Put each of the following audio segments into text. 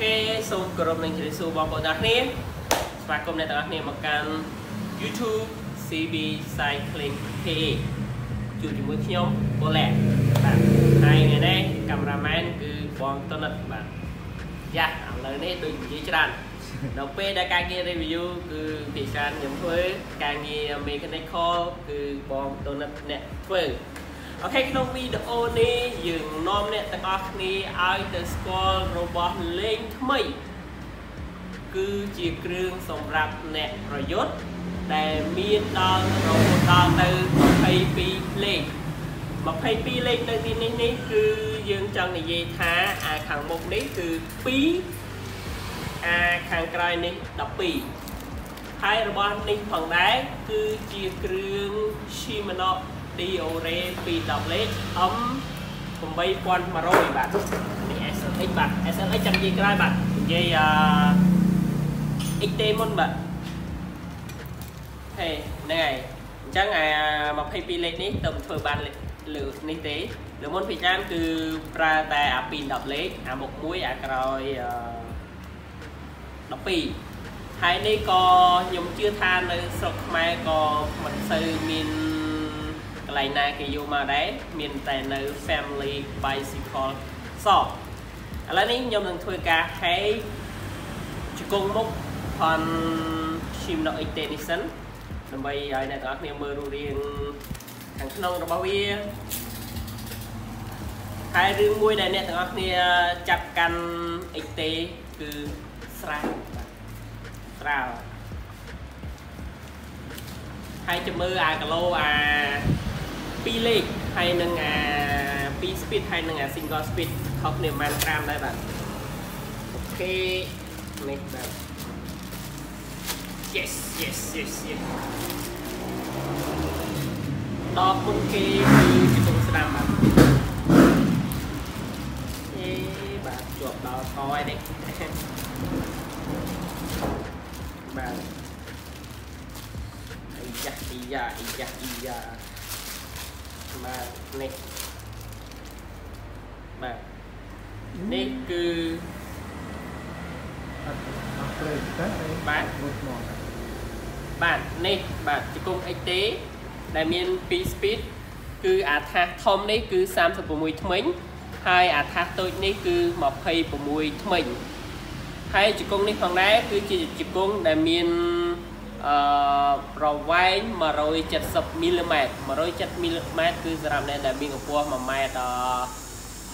ខេសូមគោរពនឹងជម្រាបសួរបងប្អូនទាំងអស់គ្នាស្វាគមន៍អ្នកទាំងអស់គ្នាមកកាន់ YouTube CB Cycling KA ជួបជាមួយខ្ញុំបូឡែបាទហើយថ្ងៃនេះកាមេរ៉ាមែនគឺបងតុនិតបាទយ៉ាឥឡូវនេះដូចនិយាយច្រើនដល់ពេលដែលការងារ review គឺភាសាខ្ញុំធ្វើការងារ mechanical គឺបងតុនិតអ្នកធ្វើ អូខេក្នុងវីដេអូនេះយើងនាំអ្នកទាំងអស់គ្នាឲ្យទៅស្គាល់របស់លេងថ្មី គឺជាគ្រឿងសម្រាប់អ្នកប្រយុទ្ធដែលមានដល់រហូតដល់ទៅ22លេខ22លេខនៅទីនេះនេះគឺយើងចង់និយាយថាអាខាងមុខនេះគឺ2អាខាងក្រោយនេះ12ហើយរបស់នេះផងដែរគឺជាគ្រឿង Shimano Diore 210លេខ M 8100បាទនេះ SLX បាទ SLX ចាំនិយាយក្រោយបាទនិយាយអឺ XT មុនបាទហេហ្នឹងហើយអញ្ចឹងអា22លេខនេះទៅធ្វើបានលើនេះទេលើមុនពីចានគឺប្រើតែអា210លេខអាមុខ1អាក្រោយ12ហើយនេះក៏ខ្ញុំជឿថានៅស្រុកខ្មែរក៏មិនសូវមាន កន្លែងណាគេយកមកដែរមានតែនៅ Family Bicycle Shop ឥឡូវនេះខ្ញុំនឹងធ្វើការហែកជង្គង់មុខផន Shimano XT នេះសិនដើម្បីឲ្យអ្នកទាំងអស់គ្នាមើលរូបរាងខាងក្នុងរបស់វាហើយរឿងមួយដែលអ្នកទាំងអស់គ្នាចាប់កាន់ XT គឺស្រាលស្រាលហើយចាំមើលអាគីឡូអា 2លេខហើយនឹងអា2 speed ហើយនឹងអា single speed ខុសគ្នាប្រហែលក្រាមដែរបាទអូខេនេះបាទ yes yes yes yes ដល់គុណគេគឺជាគុំស្ដាំបាទអេបាទជាប់ដល់កហើយនេះបាទអីយ៉ាអីយ៉ាអីយ៉ាអីយ៉ា បាទនេះបាទនេះគឺបាទបាទនេះបាទជង្គង់ XT ដែលមាន2 speed គឺអាថាសធំនេះគឺ36ថ្មិញហើយអាថាសតូចនេះគឺ26ថ្មិញហើយជង្គង់នេះផងដែរគឺជាជង្គង់ដែលមានអឺ ប្រវែង170មីលីម៉ែត្រ170មីលីម៉ែត្រគឺសម្រាប់អ្នកដែលមានកម្ពស់1ម៉ែត្រ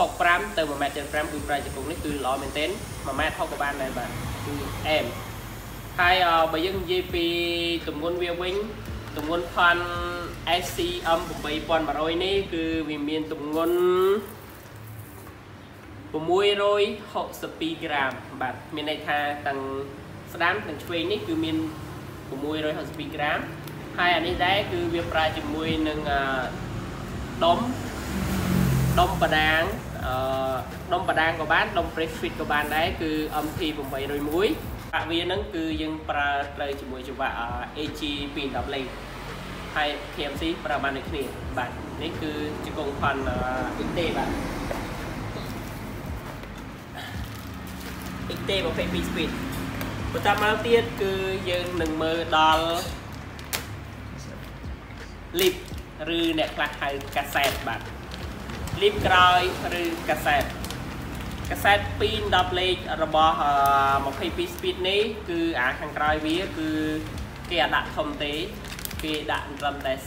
65ទៅ1ម៉ែត្រ75គឺប្រែជង្គង់នេះគឺល្អមែនទែន1ម៉ែត្រ60ក៏បានដែរបាទគឺអែមហើយបើយើងនិយាយពីទម្ងន់វាវិញទម្ងន់ផាន់ SCM 8100នេះគឺវាមានទម្ងន់662ក្រាមបាទមានន័យថាទាំងស្ដាំទាំងឆ្វេងនេះគឺមាន 662ក្រាមហើយអានេះដែរគឺវាប្រើជាមួយនឹងដុំដុំបដាងអឺដុំបដាងក៏បានដុំ press fit ក៏បានដែរគឺ MT 801អាវាហ្នឹងគឺយើងប្រើត្រូវជាមួយចង្វាក់ AG 210លេខហើយ KMC ប្រើបានដូចគ្នាបាទនេះគឺជង្គង់ផាន់ XT បាទ XT 22 speed បន្តមកទៀតគឺយើងនឹងមើលដល់ lip ឬអ្នកខ្លះហៅកាសែតបាទ lip ក្រោយឬកាសែតកាសែត2 10លេខរបស់22 speed នេះគឺអាខាងក្រោយវាគឺគេអាចដាក់ធំទេគេដាក់ត្រឹមតែ45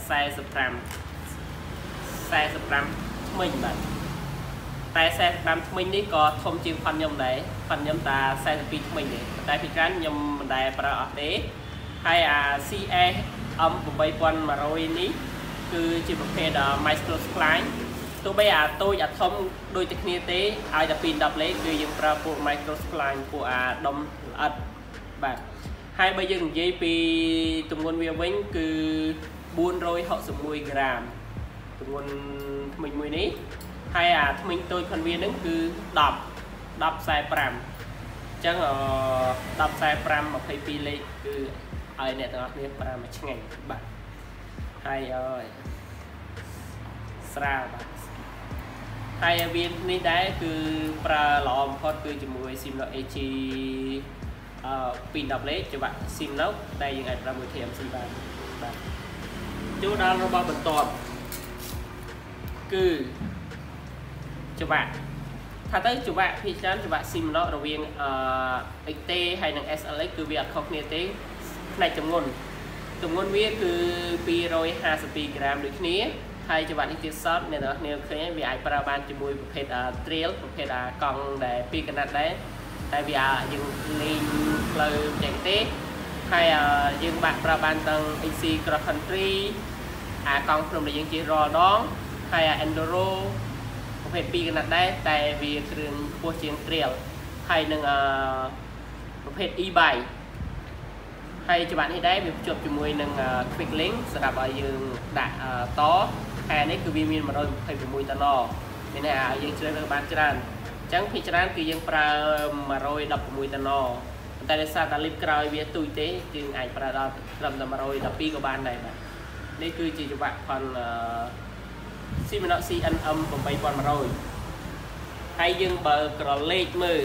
45ថ្មិញបាទ តែ45ថ្មិញនេះក៏ធំជាងផាន់ខ្ញុំដែរផាន់ខ្ញុំតា42ថ្មិញទេតែពីច្រើនខ្ញុំមិនដែលប្រើអត់ទេហើយអា CS M8100 នេះគឺជាប្រភេទ micro spline ទោះបីអាតូចអាធំដូចតែគ្នាទេឲ្យតែ210លេខគឺយើងប្រើពួក micro spline ពួកអាដុំល្អិតបាទហើយបើយើងនិយាយពីទម្ងន់វាវិញគឺ461ក្រាមទម្ងន់ថ្មិញមួយនេះ ហើយអាថ្មិញតូចផងវានឹងគឺ10 1045អញ្ចឹង1045 22លេខគឺឲ្យអ្នកទាំងអស់គ្នាប្រើមកឆ្ងាញ់បាទហើយអើយស្រាលបាទហហើយវានេះដែរគឺប្រើល្អបំផុតគឺជាមួយ Simnote AG អឺ210លេខច្បាប់ Simnote ដែលយើងអាចប្រើមួយ TMC បានបាទចូលដល់របស់បន្ទាប់គឺ ច្បាប់ថាទៅច្បាប់ភាគច្រើនច្បាប់ Simnote រវាងអឺ XT ហើយនិង SLX គឺវាអត់ខុសគ្នាទេផ្នែកចំនួនចំនួនវាគឺ252ក្រាមដូចគ្នាហើយច្បាប់នេះទៀតសតអ្នកនរគ្នាឃើញវាអាចប្រើបានជាមួយប្រភេទ trail ប្រភេទកង់ដែលពីកណាត់ដែរតែវាយើងលេងផ្លូវចឹងទេហើយយើងបាក់ប្រើបានទាំង AC cross country អាកង់ភ្នំដែលយើងជិះរាល់ដងហើយ enduro ប្រភេទពីកណាត់ដែរតែវាគ្រឿងពោះជាង trail ហើយនឹងប្រភេទ e-bike ហើយច្បាប់នេះដែរវាភ្ជាប់ជាមួយនឹង quick link សម្រាប់ឲ្យយើងដាក់តខែនេះគឺវាមាន126តណមានន័យថាយើងជ្រើសរើសបានច្រើនអញ្ចឹងភាគច្រើនគឺយើងប្រើ116តណប៉ុន្តែដោយសារតាលីបក្រោយវាទូចទេយើងអាចប្រើដល់ត្រឹមតែ112ក៏បានដែរបាទនេះគឺជាច្បាប់ផ ន Siminox CNM 8100ហើយយើងបើក្រឡេកមើល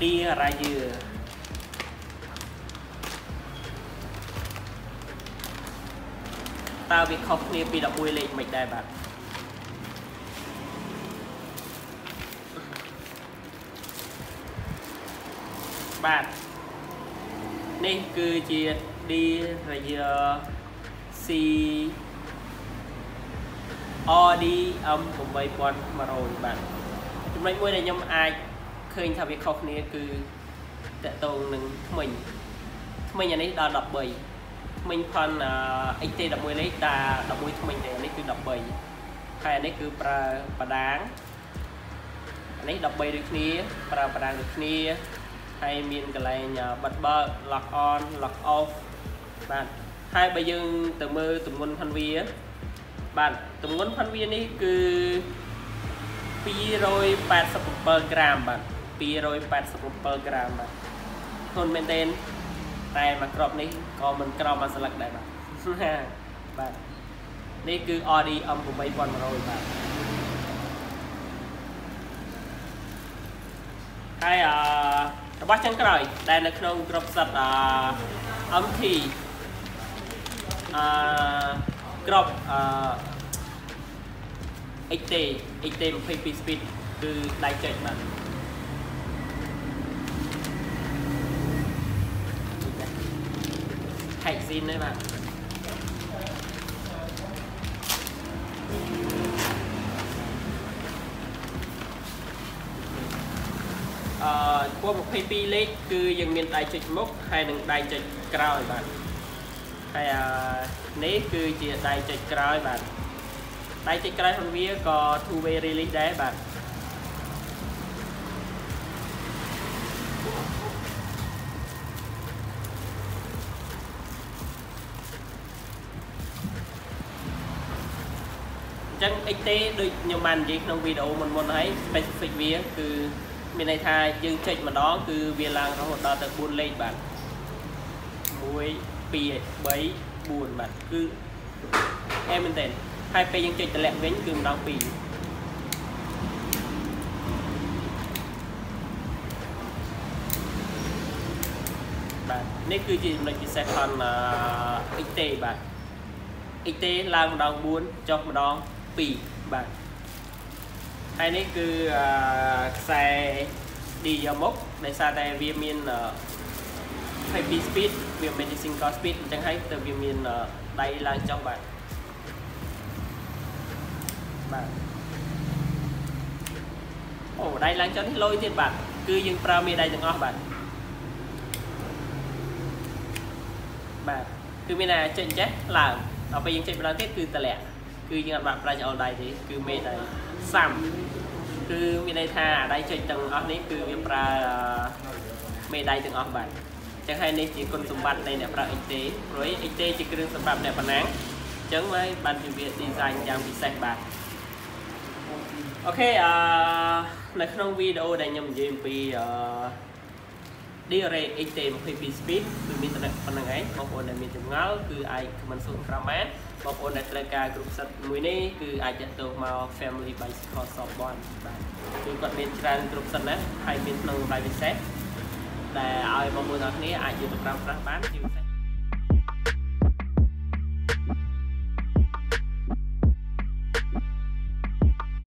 Dear Rayer តើវាខុសគ្នាពី11លេខមិនដែរបាទបាទនេះគឺជា D Rayer C OD M 8100បាទចំណុចមួយដែលខ្ញុំអាចឃើញថាវាខុសគ្នាគឺតកតងនឹងថ្មិញថ្មិញអានេះដល់13ថ្មិញផន XT 11 លេខតា11ថ្មិញទេនេះគឺ13ហើយអានេះគឺប្រើបដាងអានេះ13ដូចគ្នា ប្រើបដាងដូចគ្នាហើយមានកន្លែងបិទបើក lock on lock off បាទហើយបើយើងទៅមើលទម្ងន់ផាន់វា បាទទម្ងន់ផាន់វានេះគឺ287ក្រាមបាទ287ក្រាមបាទធ្ងន់មែនទែនតែមួយក្របនេះក៏មិនក្រោមមួយស្លឹកដែរបាទបាទនេះគឺ Audi M8100 បាទហើយអរបស់ចុងក្រោយដែលនៅក្នុងក្របសិតអ MT អឺក្របអឺ XT XT 22 speed គឺដៃចេញបាទខែកស៊ីនទេបាទអឺពណ៌22លេខគឺយើងមានដៃចុចមុខហើយនិងដៃចុចក្រោយបាទហើយអានេះគឺជាដៃចុចក្រោយបាទ ដៃចុចក្រោយរបស់វាក៏ two way release ដែរបាទចឹង XT ដូចខ្ញុំបាននិយាយក្នុងវីដេអូមុនមុនហើយ specific វាគឺមានន័យថាយើងចុចម្ដងគឺវាឡើងរហូតដល់ទៅ4លេខបាទ1 2 3 4បាទគឺអែមែនតើ ហើយពេលយើងចុចតម្លាក់វិញគឺម្ដង2បាទនេះគឺជាចំណុចពិសេសផង XT បាទ XT ឡើងម្ដង4ចុះម្ដង2បាទហើយនេះគឺខ្សែ D យកមុខដោយសារតែវាមាន22 speed វាមាន single speed អញ្ចឹងហើយទៅវាមានដៃឡើងចុះបាទ បាទអូដៃឡើងចុះនេះលុយទៀតបាទគឺយើងប្រើមេដៃទាំងអស់បាទបាទគឺមានតែចេញចេះឡើងដល់ពេលយើងចេញម្ដងទៀតគឺតម្លាក់គឺយើងអត់បាក់ប្រាច់អោលដៃទេគឺមេដៃសាំគឺមានន័យថាដៃចុចទាំងអស់នេះគឺវាប្រើមេដៃទាំងអស់បាទចឹងហើយនេះជាគុណសម្បត្តិនៃអ្នកប្រើ XT ព្រោះ XT ជាគ្រឿងសម្រាប់អ្នកប៉ុណ្ណាអញ្ចឹងហើយបានជាវា design យ៉ាងពិសេសបាទ អូខេអឺនៅក្នុងវីដេអូដែលខ្ញុំនិយាយអំពីអឺ DRA XT 22 speed គឺមានតំណែងប៉ុណ្្នឹងឯងបងប្អូនដែលមានចម្ងល់គឺអាច comment សួរ5ម៉ែត្របងប្អូនដែលត្រូវការគ្រប់សិតមួយនេះគឺអាចចាត់ទោសមក Family Bicycle Shop Bond បាទគឺគាត់មានច្រើនគ្រប់សិតណាហើយមានក្នុងតម្លៃពិសេសដែលឲ្យបងប្អូនទាំងគ្នាអាចយកទៅប្រើប្រាស់បានជាពិសេស